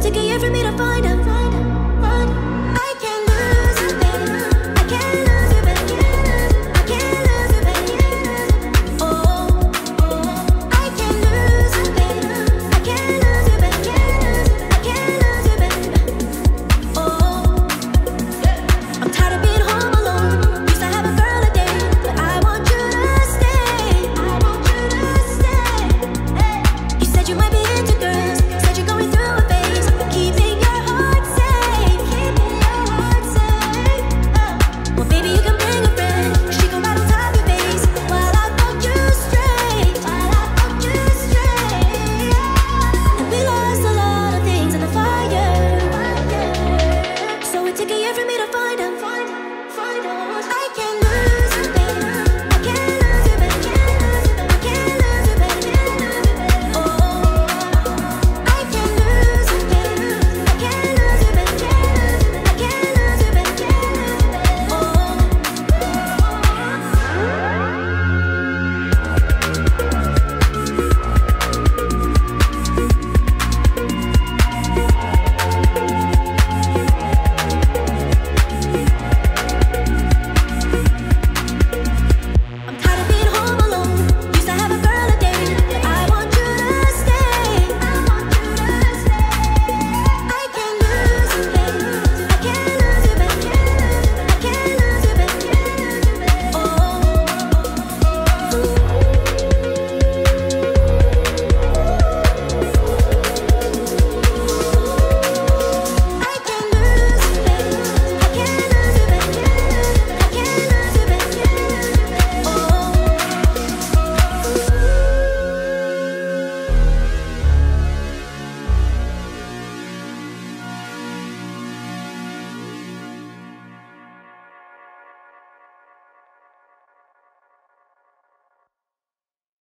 took a year for me to find out.